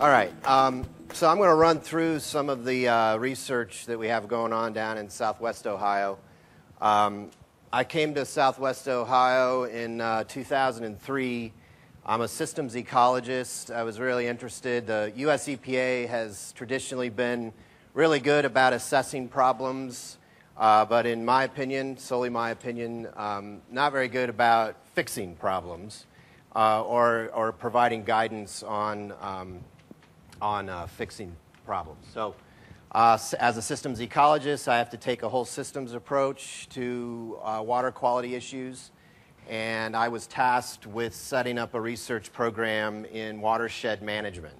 All right. Um, so I'm going to run through some of the uh, research that we have going on down in Southwest Ohio. Um, I came to Southwest Ohio in uh, 2003. I'm a systems ecologist. I was really interested. The US EPA has traditionally been really good about assessing problems, uh, but in my opinion, solely my opinion, um, not very good about fixing problems uh, or, or providing guidance on, um, on uh, fixing problems. So, uh, as a systems ecologist, I have to take a whole systems approach to uh, water quality issues. And I was tasked with setting up a research program in watershed management,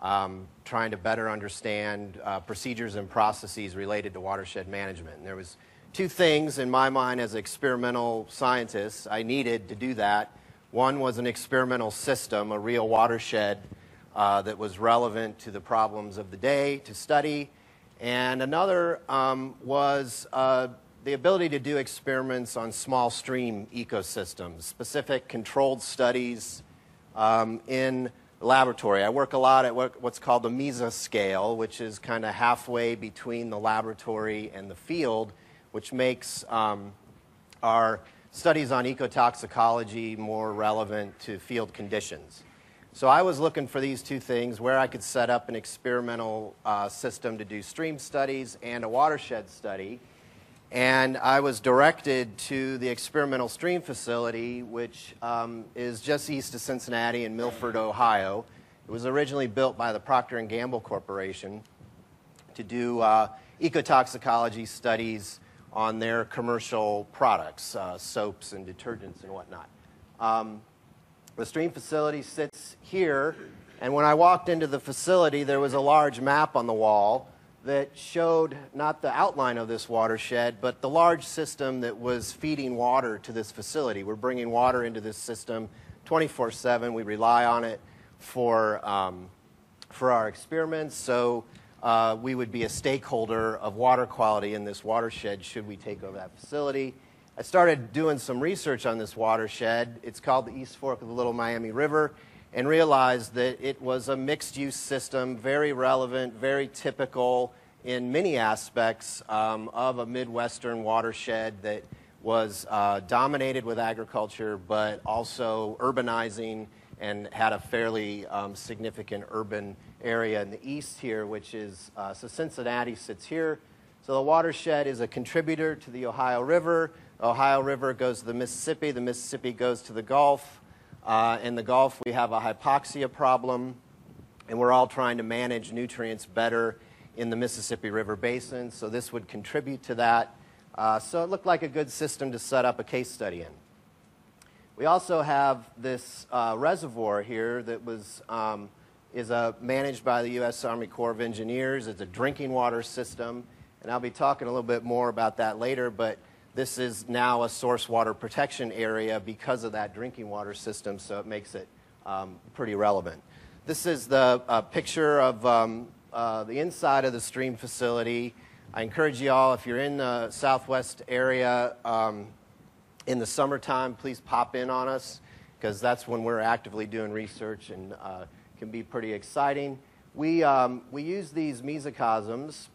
um, trying to better understand uh, procedures and processes related to watershed management. And there was two things in my mind as experimental scientists I needed to do that. One was an experimental system, a real watershed uh, that was relevant to the problems of the day to study. And another um, was uh, the ability to do experiments on small stream ecosystems, specific controlled studies um, in laboratory. I work a lot at what, what's called the mesoscale, which is kind of halfway between the laboratory and the field, which makes um, our studies on ecotoxicology more relevant to field conditions. So I was looking for these two things, where I could set up an experimental uh, system to do stream studies and a watershed study. And I was directed to the experimental stream facility, which um, is just east of Cincinnati in Milford, Ohio. It was originally built by the Procter & Gamble Corporation to do uh, ecotoxicology studies on their commercial products, uh, soaps and detergents and whatnot. Um, the stream facility sits here, and when I walked into the facility, there was a large map on the wall that showed not the outline of this watershed, but the large system that was feeding water to this facility. We're bringing water into this system 24 7. We rely on it for, um, for our experiments, so uh, we would be a stakeholder of water quality in this watershed should we take over that facility. I started doing some research on this watershed. It's called the East Fork of the Little Miami River, and realized that it was a mixed use system, very relevant, very typical in many aspects um, of a Midwestern watershed that was uh, dominated with agriculture, but also urbanizing and had a fairly um, significant urban area in the east here, which is uh, so Cincinnati sits here. So the watershed is a contributor to the Ohio River. Ohio River goes to the Mississippi, the Mississippi goes to the Gulf. Uh, in the Gulf, we have a hypoxia problem, and we're all trying to manage nutrients better in the Mississippi River Basin, so this would contribute to that. Uh, so it looked like a good system to set up a case study in. We also have this uh, reservoir here that was um, is uh, managed by the U.S. Army Corps of Engineers. It's a drinking water system, and I'll be talking a little bit more about that later. But this is now a source water protection area because of that drinking water system, so it makes it um, pretty relevant. This is the uh, picture of um, uh, the inside of the stream facility. I encourage you all, if you're in the southwest area um, in the summertime, please pop in on us because that's when we're actively doing research and uh, can be pretty exciting. We, um, we use these mesocosms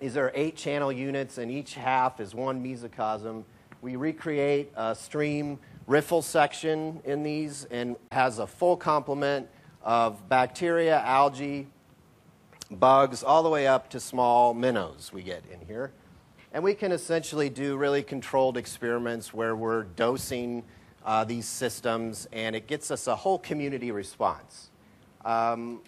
these are eight channel units, and each half is one mesocosm. We recreate a stream riffle section in these and has a full complement of bacteria, algae, bugs, all the way up to small minnows we get in here. And we can essentially do really controlled experiments where we're dosing uh, these systems, and it gets us a whole community response. Um,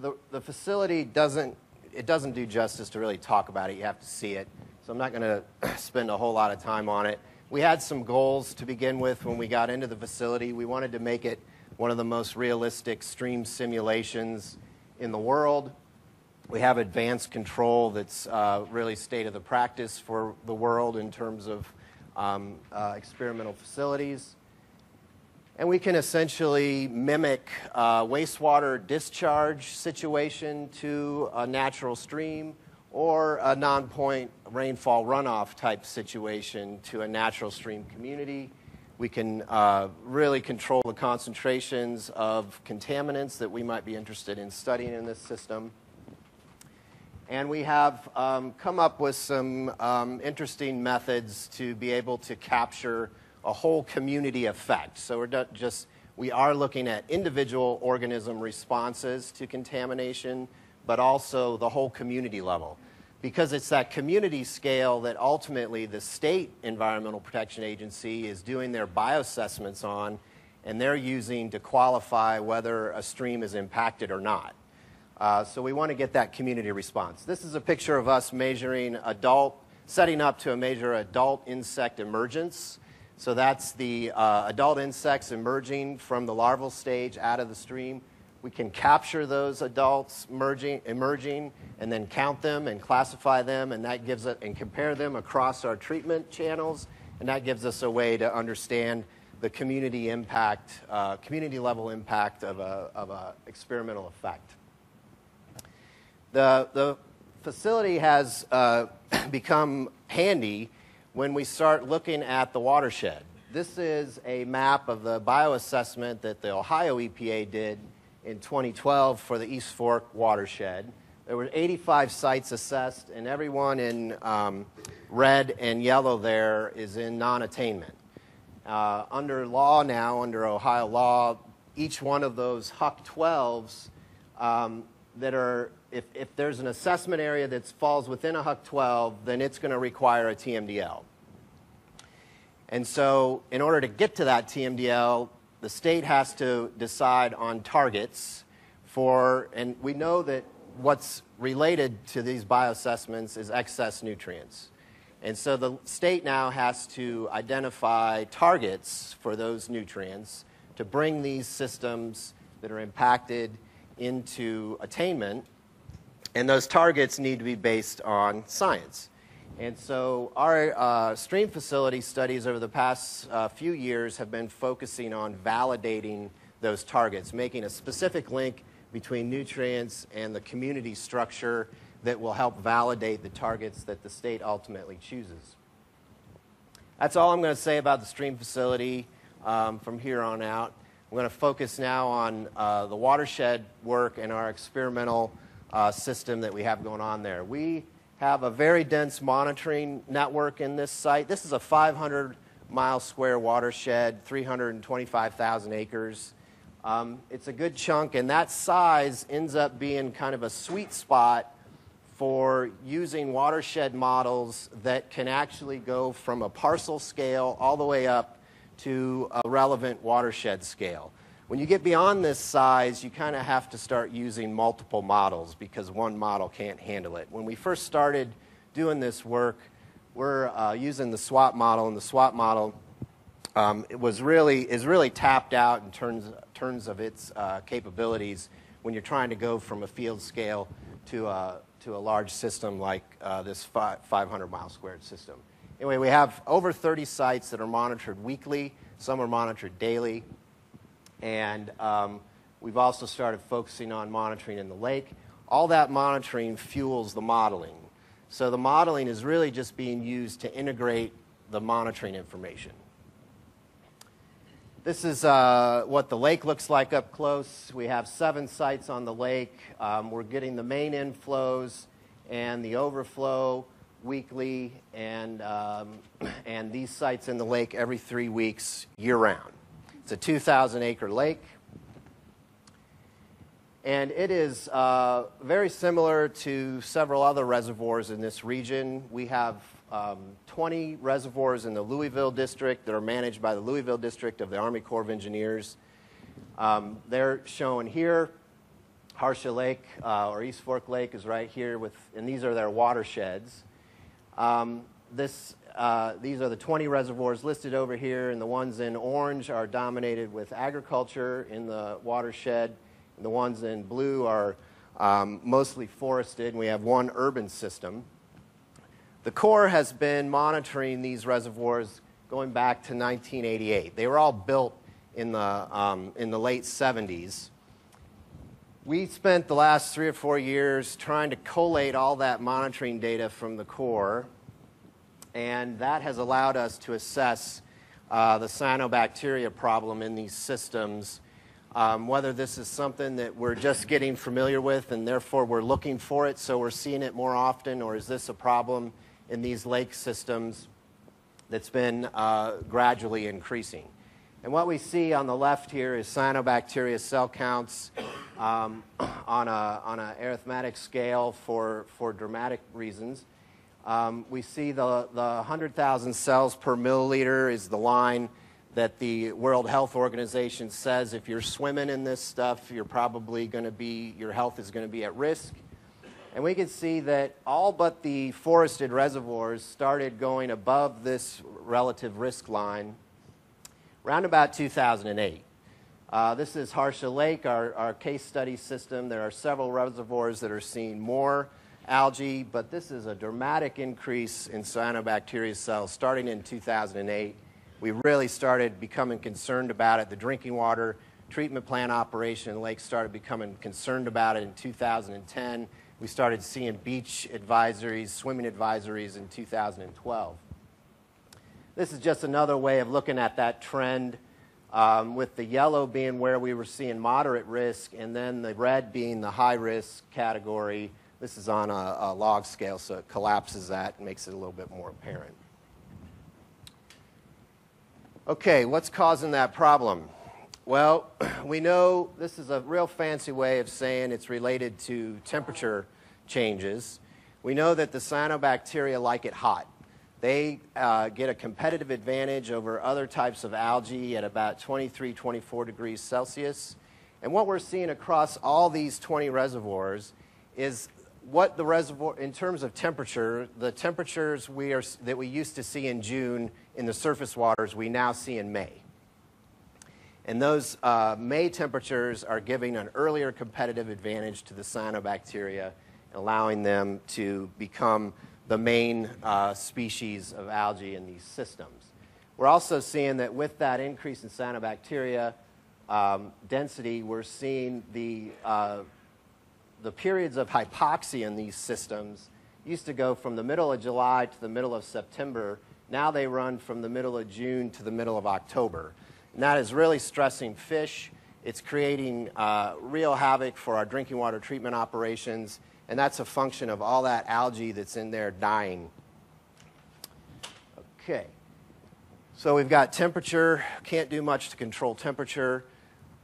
the, the facility doesn't it doesn't do justice to really talk about it. You have to see it. So I'm not going to spend a whole lot of time on it. We had some goals to begin with when we got into the facility. We wanted to make it one of the most realistic stream simulations in the world. We have advanced control that's uh, really state of the practice for the world in terms of um, uh, experimental facilities. And we can essentially mimic a wastewater discharge situation to a natural stream or a non point rainfall runoff type situation to a natural stream community. We can uh, really control the concentrations of contaminants that we might be interested in studying in this system. And we have um, come up with some um, interesting methods to be able to capture a whole community effect. So we're not just we are looking at individual organism responses to contamination, but also the whole community level because it's that community scale that ultimately the state environmental protection agency is doing their bioassessments on and they're using to qualify whether a stream is impacted or not. Uh, so we want to get that community response. This is a picture of us measuring adult, setting up to measure adult insect emergence. So that's the uh, adult insects emerging from the larval stage out of the stream. We can capture those adults merging, emerging and then count them and classify them, and that gives it and compare them across our treatment channels, and that gives us a way to understand the community impact, uh, community level impact of a, of a experimental effect. The, the facility has uh, become handy when we start looking at the watershed. This is a map of the bioassessment that the Ohio EPA did in 2012 for the East Fork watershed. There were 85 sites assessed, and everyone in um, red and yellow there is in non attainment. Uh, under law now, under Ohio law, each one of those HUC 12s um, that are, if, if there's an assessment area that falls within a HUC 12, then it's going to require a TMDL. And so, in order to get to that TMDL, the state has to decide on targets for, and we know that what's related to these bioassessments is excess nutrients. And so the state now has to identify targets for those nutrients to bring these systems that are impacted into attainment. And those targets need to be based on science. And so our uh, stream facility studies over the past uh, few years have been focusing on validating those targets, making a specific link between nutrients and the community structure that will help validate the targets that the state ultimately chooses. That's all I'm going to say about the stream facility um, from here on out. I'm going to focus now on uh, the watershed work and our experimental uh, system that we have going on there. We have a very dense monitoring network in this site. This is a 500 mile square watershed, 325,000 acres. Um, it's a good chunk, and that size ends up being kind of a sweet spot for using watershed models that can actually go from a parcel scale all the way up to a relevant watershed scale. When you get beyond this size, you kind of have to start using multiple models because one model can't handle it. When we first started doing this work, we're uh, using the SWAT model, and the SWAT model um, it was really, is really tapped out in terms, terms of its uh, capabilities when you're trying to go from a field scale to a, to a large system like uh, this 500 mile squared system. Anyway, we have over 30 sites that are monitored weekly, some are monitored daily. And um, we've also started focusing on monitoring in the lake. All that monitoring fuels the modeling. So the modeling is really just being used to integrate the monitoring information. This is uh, what the lake looks like up close. We have seven sites on the lake. Um, we're getting the main inflows and the overflow weekly, and, um, and these sites in the lake every three weeks year round. It's a 2,000 acre lake. And it is uh, very similar to several other reservoirs in this region. We have um, 20 reservoirs in the Louisville district that are managed by the Louisville district of the Army Corps of Engineers. Um, they're shown here. Harsha Lake uh, or East Fork Lake is right here, with, and these are their watersheds. Um, this uh, these are the 20 reservoirs listed over here, and the ones in orange are dominated with agriculture in the watershed. And the ones in blue are um, mostly forested, and we have one urban system. The Corps has been monitoring these reservoirs going back to 1988. They were all built in the, um, in the late 70s. We spent the last three or four years trying to collate all that monitoring data from the Corps and that has allowed us to assess uh, the cyanobacteria problem in these systems. Um, whether this is something that we're just getting familiar with and therefore we're looking for it so we're seeing it more often, or is this a problem in these lake systems that's been uh, gradually increasing? And what we see on the left here is cyanobacteria cell counts um, on an on a arithmetic scale for, for dramatic reasons. Um, we see the, the 100,000 cells per milliliter is the line that the World Health Organization says if you're swimming in this stuff, you're probably going to be, your health is going to be at risk. And we can see that all but the forested reservoirs started going above this relative risk line around about 2008. Uh, this is Harsha Lake, our, our case study system. There are several reservoirs that are seeing more algae, but this is a dramatic increase in cyanobacteria cells starting in 2008. We really started becoming concerned about it. The drinking water treatment plant operation in lake started becoming concerned about it in 2010. We started seeing beach advisories, swimming advisories in 2012. This is just another way of looking at that trend, um, with the yellow being where we were seeing moderate risk, and then the red being the high risk category this is on a, a log scale, so it collapses that and makes it a little bit more apparent. Okay, what's causing that problem? Well, we know this is a real fancy way of saying it's related to temperature changes. We know that the cyanobacteria like it hot. They uh, get a competitive advantage over other types of algae at about 23, 24 degrees Celsius. And what we're seeing across all these 20 reservoirs is what the reservoir, in terms of temperature, the temperatures we are, that we used to see in June in the surface waters, we now see in May. And those uh, May temperatures are giving an earlier competitive advantage to the cyanobacteria, allowing them to become the main uh, species of algae in these systems. We're also seeing that with that increase in cyanobacteria um, density, we're seeing the uh, the periods of hypoxia in these systems used to go from the middle of July to the middle of September. Now they run from the middle of June to the middle of October. And that is really stressing fish. It's creating uh, real havoc for our drinking water treatment operations, and that's a function of all that algae that's in there dying. Okay. So we've got temperature, can't do much to control temperature.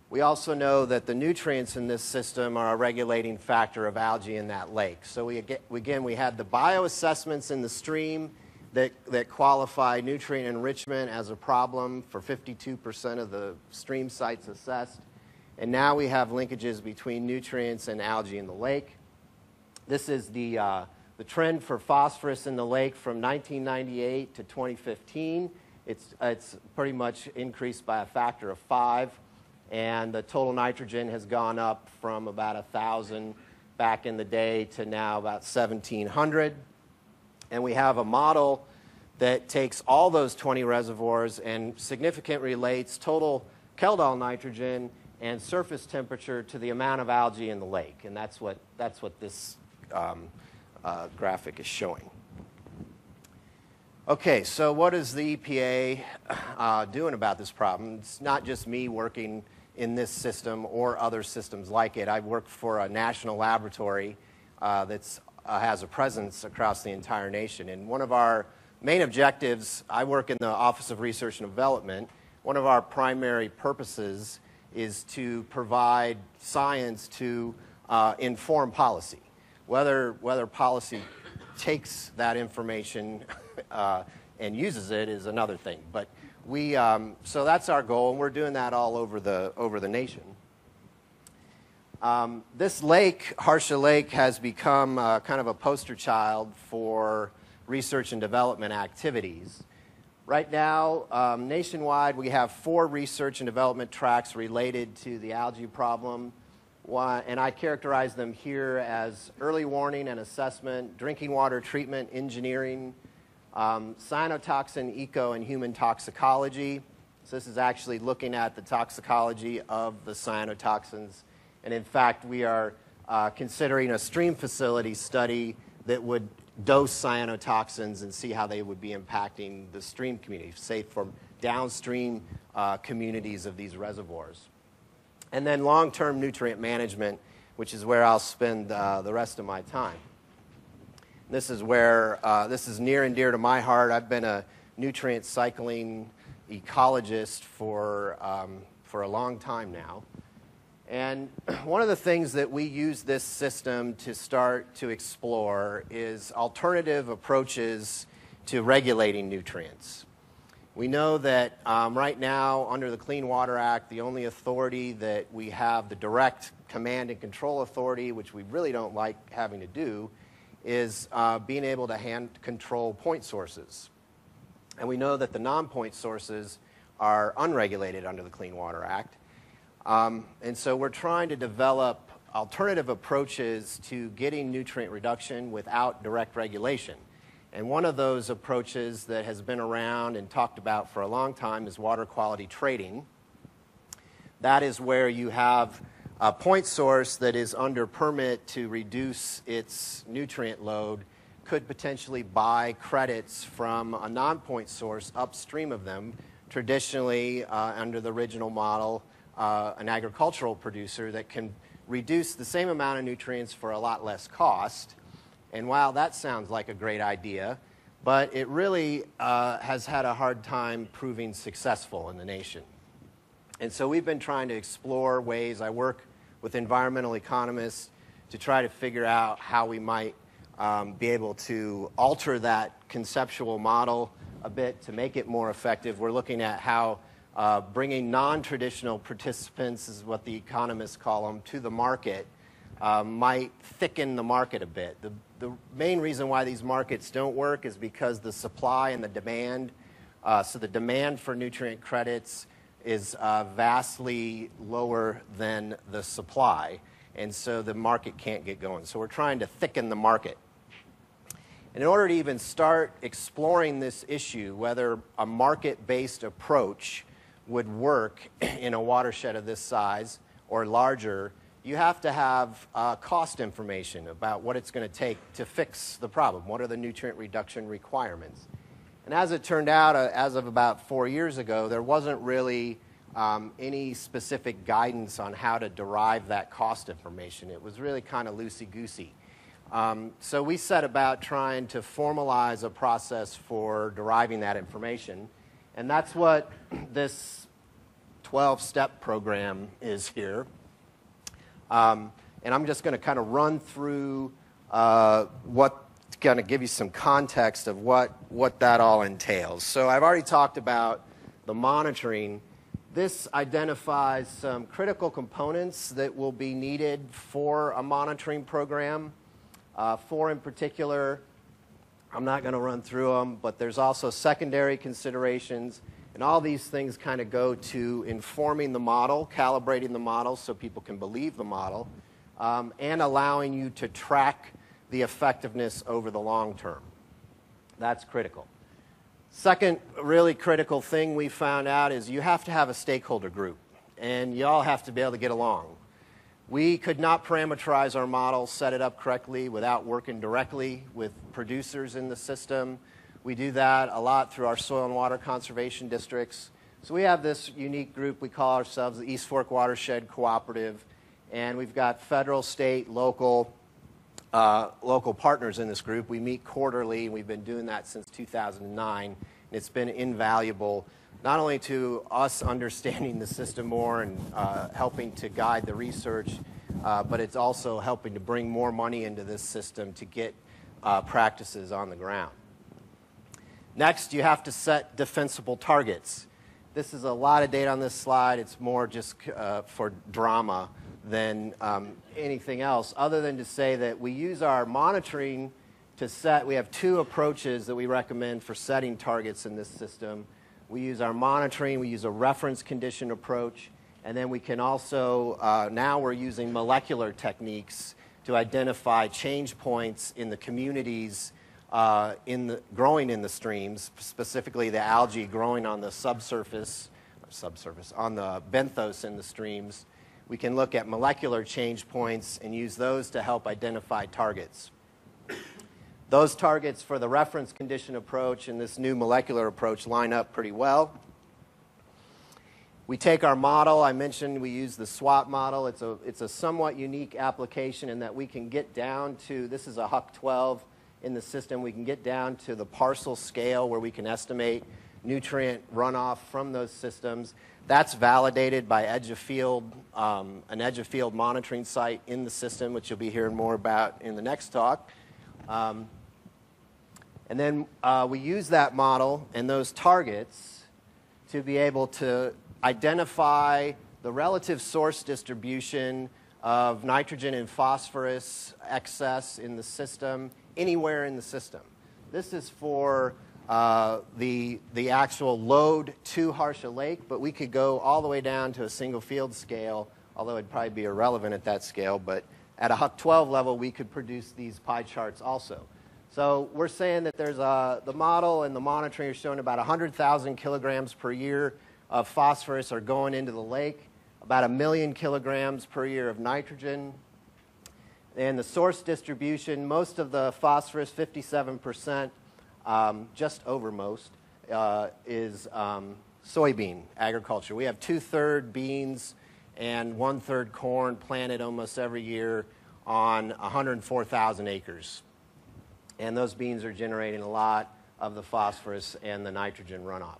We also know that the nutrients in this system are a regulating factor of algae in that lake. So we, again, we had the bioassessments in the stream that, that qualify nutrient enrichment as a problem for 52% of the stream sites assessed. And now we have linkages between nutrients and algae in the lake. This is the, uh, the trend for phosphorus in the lake from 1998 to 2015. It's, it's pretty much increased by a factor of five and the total nitrogen has gone up from about 1,000 back in the day to now about 1,700. And we have a model that takes all those 20 reservoirs and significantly relates total Kjeldahl nitrogen and surface temperature to the amount of algae in the lake. And that's what, that's what this um, uh, graphic is showing. Okay, so what is the EPA uh, doing about this problem? It's not just me working in this system or other systems like it. I work for a national laboratory uh, that uh, has a presence across the entire nation. And one of our main objectives, I work in the Office of Research and Development. One of our primary purposes is to provide science to uh, inform policy. Whether, whether policy takes that information uh, and uses it is another thing. But we, um, so that's our goal, and we're doing that all over the, over the nation. Um, this lake, Harsha Lake, has become uh, kind of a poster child for research and development activities. Right now, um, nationwide, we have four research and development tracks related to the algae problem. One, and I characterize them here as early warning and assessment, drinking water treatment, engineering, um, cyanotoxin, eco, and human toxicology. So this is actually looking at the toxicology of the cyanotoxins. And in fact, we are uh, considering a stream facility study that would dose cyanotoxins and see how they would be impacting the stream community, safe for downstream uh, communities of these reservoirs. And then long term nutrient management, which is where I'll spend uh, the rest of my time. This is where uh, this is near and dear to my heart. I've been a nutrient cycling ecologist for, um, for a long time now. And one of the things that we use this system to start to explore is alternative approaches to regulating nutrients. We know that um, right now, under the Clean Water Act, the only authority that we have, the direct command and control authority, which we really don't like having to do, is uh, being able to hand control point sources. And we know that the non point sources are unregulated under the Clean Water Act. Um, and so we're trying to develop alternative approaches to getting nutrient reduction without direct regulation. And one of those approaches that has been around and talked about for a long time is water quality trading. That is where you have a point source that is under permit to reduce its nutrient load could potentially buy credits from a non point source upstream of them. Traditionally, uh, under the original model, uh, an agricultural producer that can reduce the same amount of nutrients for a lot less cost. And while that sounds like a great idea, but it really uh, has had a hard time proving successful in the nation. And so we've been trying to explore ways. I work with environmental economists to try to figure out how we might um, be able to alter that conceptual model a bit to make it more effective. We're looking at how uh, bringing non traditional participants, is what the economists call them, to the market uh, might thicken the market a bit. The, the main reason why these markets don't work is because the supply and the demand, uh, so the demand for nutrient credits is uh, vastly lower than the supply, and so the market can't get going. So we're trying to thicken the market. And in order to even start exploring this issue, whether a market based approach would work in a watershed of this size or larger, you have to have uh, cost information about what it's going to take to fix the problem. What are the nutrient reduction requirements? And as it turned out, uh, as of about four years ago, there wasn't really um, any specific guidance on how to derive that cost information. It was really kind of loosey goosey. Um, so we set about trying to formalize a process for deriving that information. And that's what this 12 step program is here. Um, and I'm just going to kind of run through uh, what, kind of give you some context of what, what that all entails. So I've already talked about the monitoring. This identifies some critical components that will be needed for a monitoring program. Uh, four in particular I'm not going to run through them, but there's also secondary considerations. And all these things kind of go to informing the model, calibrating the model so people can believe the model, um, and allowing you to track the effectiveness over the long term. That's critical. Second, really critical thing we found out is you have to have a stakeholder group, and you all have to be able to get along. We could not parameterize our model, set it up correctly without working directly with producers in the system. We do that a lot through our soil and water conservation districts. So we have this unique group. We call ourselves the East Fork Watershed Cooperative. And we've got federal, state, local, uh, local partners in this group. We meet quarterly. And we've been doing that since 2009. And it's been invaluable not only to us understanding the system more and uh, helping to guide the research, uh, but it's also helping to bring more money into this system to get uh, practices on the ground. Next, you have to set defensible targets. This is a lot of data on this slide. It's more just uh, for drama than um, anything else, other than to say that we use our monitoring to set, we have two approaches that we recommend for setting targets in this system. We use our monitoring, we use a reference condition approach, and then we can also, uh, now we're using molecular techniques to identify change points in the communities uh, in the, growing in the streams, specifically the algae growing on the subsurface, subsurface, on the benthos in the streams. We can look at molecular change points and use those to help identify targets. Those targets for the reference condition approach and this new molecular approach line up pretty well. We take our model, I mentioned we use the SWAT model. It's a, it's a somewhat unique application in that we can get down to, this is a HUC12 in the system, we can get down to the parcel scale where we can estimate nutrient runoff from those systems. That's validated by edge of field, um, an edge of field monitoring site in the system, which you'll be hearing more about in the next talk. Um, and then uh, we use that model and those targets to be able to identify the relative source distribution of nitrogen and phosphorus excess in the system, anywhere in the system. This is for uh, the, the actual load to Harsha Lake, but we could go all the way down to a single field scale, although it'd probably be irrelevant at that scale. But at a HUC 12 level, we could produce these pie charts also. So we're saying that there's a, the model and the monitoring are showing about 100,000 kilograms per year of phosphorus are going into the lake, about a million kilograms per year of nitrogen. And the source distribution, most of the phosphorus, 57%, um, just over most, uh, is um, soybean agriculture. We have two third beans and one third corn planted almost every year on 104,000 acres. And those beans are generating a lot of the phosphorus and the nitrogen runoff.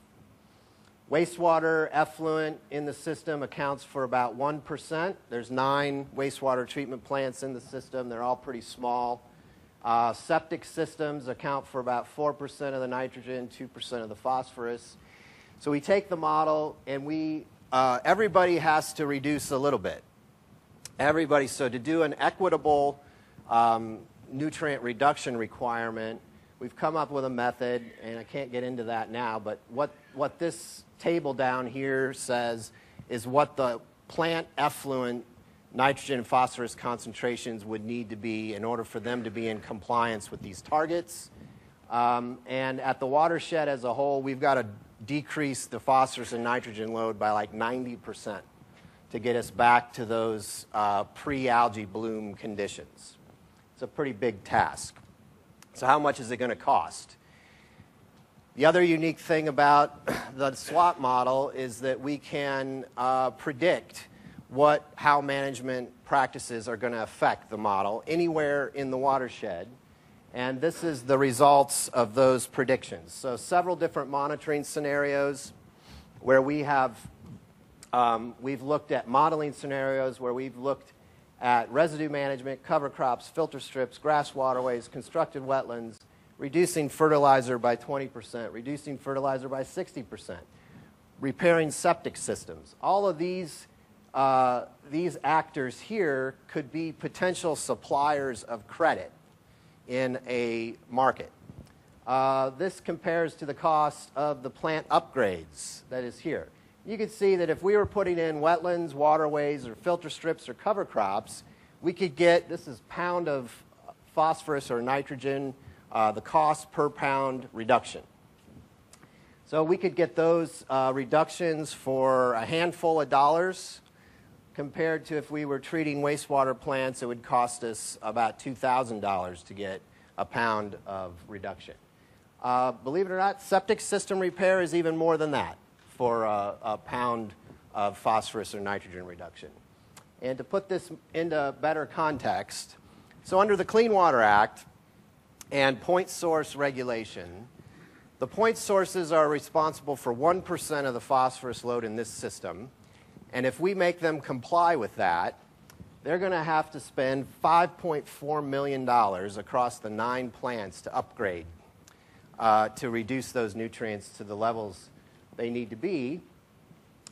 Wastewater effluent in the system accounts for about 1%. There's nine wastewater treatment plants in the system. They're all pretty small. Uh, septic systems account for about 4% of the nitrogen, 2% of the phosphorus. So we take the model and we, uh, everybody has to reduce a little bit. Everybody, so to do an equitable um, nutrient reduction requirement, we've come up with a method, and I can't get into that now, but what, what this table down here says is what the plant effluent nitrogen and phosphorus concentrations would need to be in order for them to be in compliance with these targets. Um, and at the watershed as a whole, we've got to decrease the phosphorus and nitrogen load by like 90% to get us back to those uh, pre algae bloom conditions. It's a pretty big task. So, how much is it going to cost? The other unique thing about the SWAT model is that we can uh, predict what, how management practices are going to affect the model anywhere in the watershed. And this is the results of those predictions. So, several different monitoring scenarios where we have um, we've looked at modeling scenarios where we've looked at residue management, cover crops, filter strips, grass waterways, constructed wetlands, reducing fertilizer by 20%, reducing fertilizer by 60%, repairing septic systems. All of these, uh, these actors here could be potential suppliers of credit in a market. Uh, this compares to the cost of the plant upgrades that is here. You can see that if we were putting in wetlands, waterways, or filter strips or cover crops, we could get, this is pound of phosphorus or nitrogen uh, the cost per pound reduction. So we could get those uh, reductions for a handful of dollars compared to if we were treating wastewater plants, it would cost us about $2,000 to get a pound of reduction. Uh, believe it or not, septic system repair is even more than that for a, a pound of phosphorus or nitrogen reduction. And to put this into better context, so under the Clean Water Act, and point source regulation. The point sources are responsible for 1% of the phosphorus load in this system. And if we make them comply with that, they're going to have to spend $5.4 million across the nine plants to upgrade uh, to reduce those nutrients to the levels they need to be.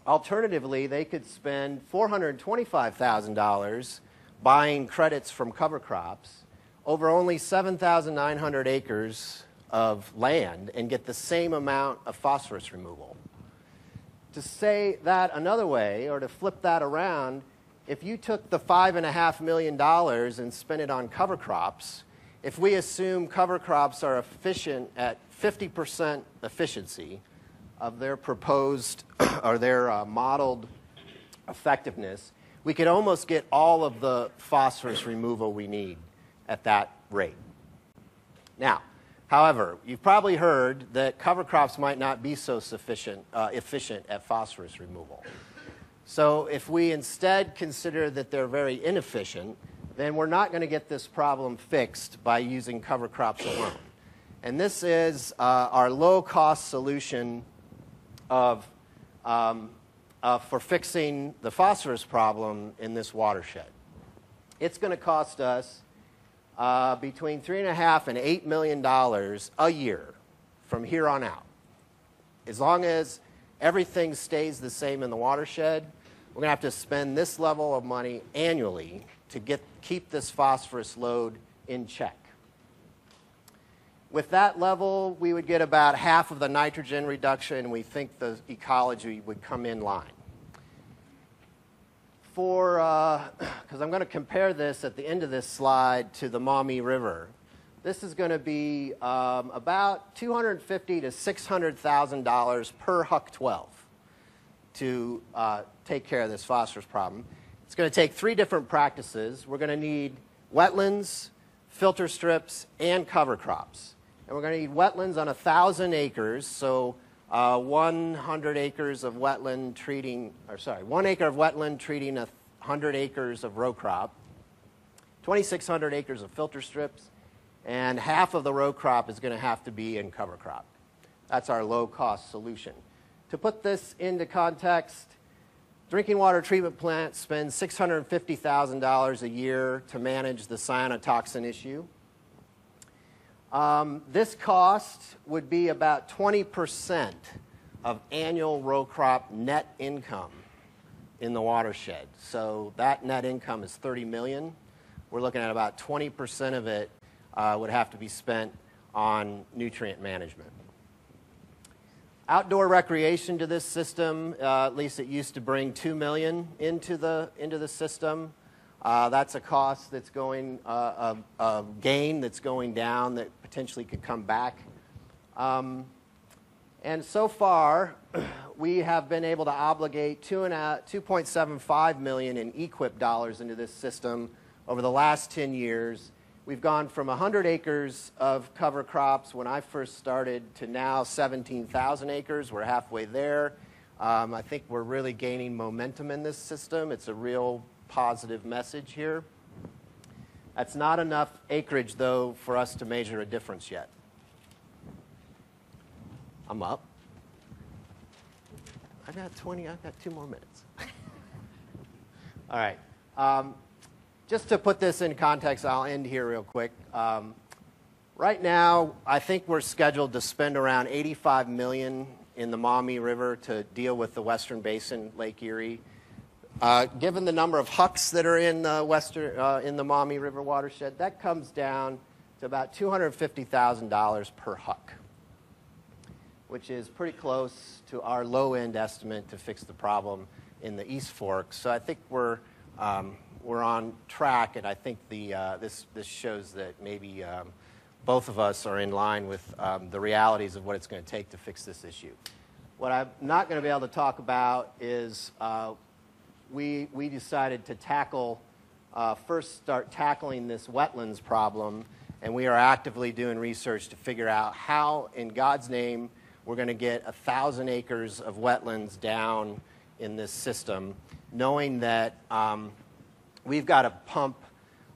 Alternatively, they could spend $425,000 buying credits from cover crops over only 7,900 acres of land and get the same amount of phosphorus removal. To say that another way, or to flip that around, if you took the $5.5 million and spent it on cover crops, if we assume cover crops are efficient at 50% efficiency of their proposed or their uh, modeled effectiveness, we could almost get all of the phosphorus removal we need at that rate. Now, However, you've probably heard that cover crops might not be so sufficient, uh, efficient at phosphorus removal. So if we instead consider that they're very inefficient, then we're not going to get this problem fixed by using cover crops alone. And this is uh, our low cost solution of, um, uh, for fixing the phosphorus problem in this watershed. It's going to cost us uh, between three and a half and eight million dollars a year from here on out. As long as everything stays the same in the watershed, we're going to have to spend this level of money annually to get, keep this phosphorus load in check. With that level, we would get about half of the nitrogen reduction, we think the ecology would come in line. For, because I'm going to compare this at the end of this slide to the Maumee River. This is going to be um, about 250 to 600 thousand dollars per HUC 12 to uh, take care of this phosphorus problem. It's going to take three different practices. We're going to need wetlands, filter strips, and cover crops. And we're going to need wetlands on 1,000 acres, so uh, 100 acres of wetland treating, or sorry, one acre of wetland treating 100 acres of row crop, 2,600 acres of filter strips, and half of the row crop is going to have to be in cover crop. That's our low cost solution. To put this into context, drinking water treatment plants spend $650,000 a year to manage the cyanotoxin issue. Um, this cost would be about 20% of annual row crop net income in the watershed. So that net income is 30 million. We're looking at about 20% of it uh, would have to be spent on nutrient management. Outdoor recreation to this system, uh, at least it used to bring 2 million into the, into the system. Uh, that's a cost that's going, uh, a, a, gain that's going down that potentially could come back. Um, and so far, we have been able to obligate two and 2.75 million in EQIP dollars into this system over the last 10 years. We've gone from 100 acres of cover crops when I first started to now 17,000 acres. We're halfway there. Um, I think we're really gaining momentum in this system. It's a real positive message here. That's not enough acreage, though, for us to measure a difference yet. I'm up. I've got 20, I've got two more minutes. All right. Um, just to put this in context, I'll end here real quick. Um, right now, I think we're scheduled to spend around 85 million in the Maumee River to deal with the Western Basin, Lake Erie. Uh, given the number of HUCs that are in the, Western, uh, in the Maumee River watershed, that comes down to about $250,000 per HUC, which is pretty close to our low end estimate to fix the problem in the East Fork. So I think we're, um, we're on track, and I think the, uh, this, this shows that maybe um, both of us are in line with um, the realities of what it's going to take to fix this issue. What I'm not going to be able to talk about is uh, we, we decided to tackle, uh, first start tackling this wetlands problem, and we are actively doing research to figure out how, in God's name, we're going to get a thousand acres of wetlands down in this system, knowing that um, we've got to pump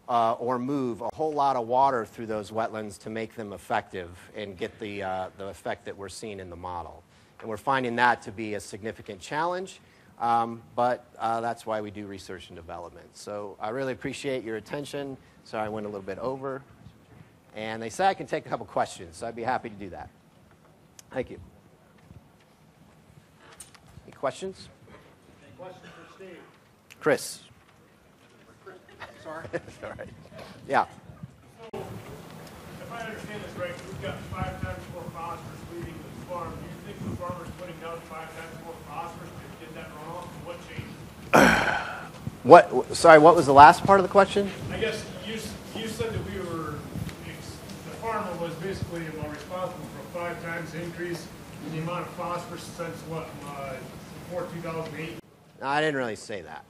uh, or move a whole lot of water through those wetlands to make them effective and get the, uh, the effect that we're seeing in the model. And we're finding that to be a significant challenge. Um, but uh, that's why we do research and development. So I really appreciate your attention. Sorry, I went a little bit over. And they say I can take a couple questions, so I'd be happy to do that. Thank you. Any questions? Any questions for Steve? Chris. Sorry. All right. Yeah. So, if I understand this right, we've got five times more phosphorus leaving the farm. Do you think the farmer's putting down five times more phosphorus to get that runoff? What changed? What? Sorry. What was the last part of the question? I guess you, you said that we were, the farmer was basically responsible for a five times increase in the amount of phosphorus since what, uh, before 2008? No, I didn't really say that.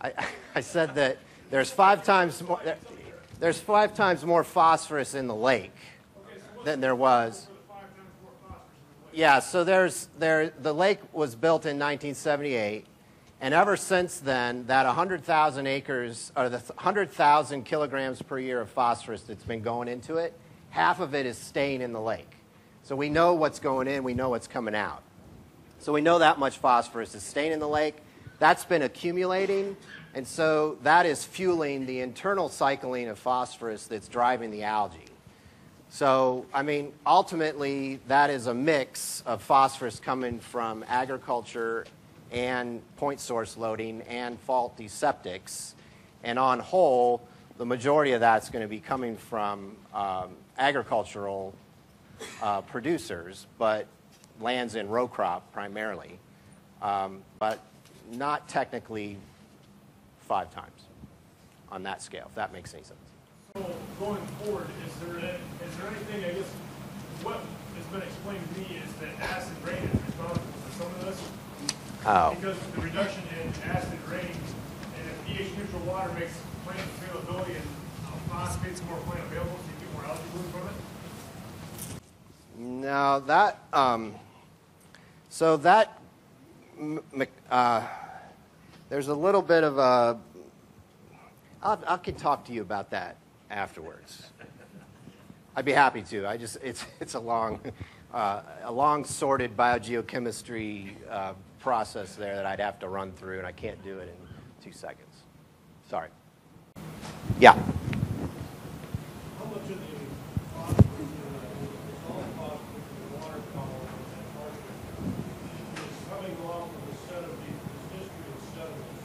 I, I said that there's five times more. There's five times more phosphorus in the lake. Okay, so than there was. The five times more phosphorus in the lake. Yeah, so there's there the lake was built in 1978, and ever since then, that 100,000 acres or the 100,000 kilograms per year of phosphorus that's been going into it, half of it is staying in the lake. So we know what's going in, we know what's coming out. So we know that much phosphorus is staying in the lake. That's been accumulating, and so that is fueling the internal cycling of phosphorus that's driving the algae. So, I mean, ultimately, that is a mix of phosphorus coming from agriculture and point source loading and faulty septics. And on whole, the majority of that's going to be coming from um, agricultural uh, producers, but lands in row crop primarily, um, but not technically five times on that scale, if that makes any sense. So going forward, is there, there anything, I guess, what has been explained to me is that acid rain is responsible for some of this? Oh. Because the reduction in acid rain and if pH neutral water makes plant availability and uh, phosphates more plant available, so you get more algae bloom from it? No, that, um, so that, uh, there's a little bit of a, I'll, I can talk to you about that afterwards. I'd be happy to. I just, it's, it's a long, uh, a long sorted biogeochemistry uh, process there that I'd have to run through, and I can't do it in two seconds. Sorry. Yeah. How much of the phosphorus, in the- the solid phosphorus in the water column in Antarctica is coming off of the sediment, the history of sediments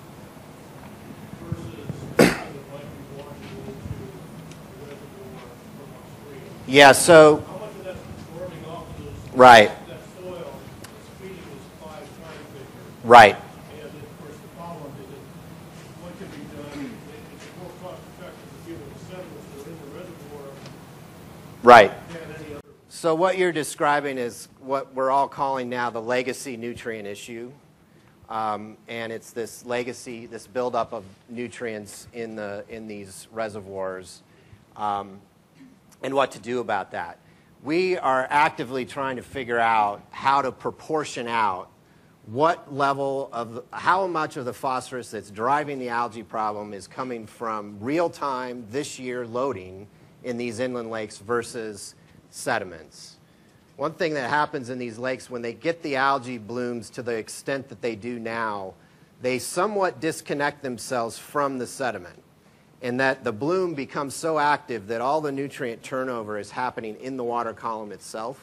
versus something that might be washing into the reservoir from upstream? Yeah, so, How much of that's absorbing off of those? Right. That soil is feeding this five times bigger? Right. And of course, the follow-up is that what can be done, it's more cost effective to deal with the sediments that are in the reservoir Right. than any other So what you're describing is what we're all calling now the legacy nutrient issue. Um, and it's this legacy, this buildup of nutrients in, the, in these reservoirs, um, and what to do about that. We are actively trying to figure out how to proportion out what level of, how much of the phosphorus that's driving the algae problem is coming from real time, this year loading in these inland lakes versus sediments. One thing that happens in these lakes when they get the algae blooms to the extent that they do now, they somewhat disconnect themselves from the sediment. And that the bloom becomes so active that all the nutrient turnover is happening in the water column itself.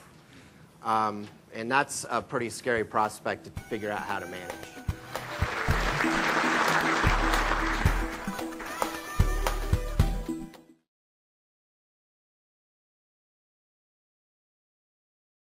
Um, and that's a pretty scary prospect to figure out how to manage.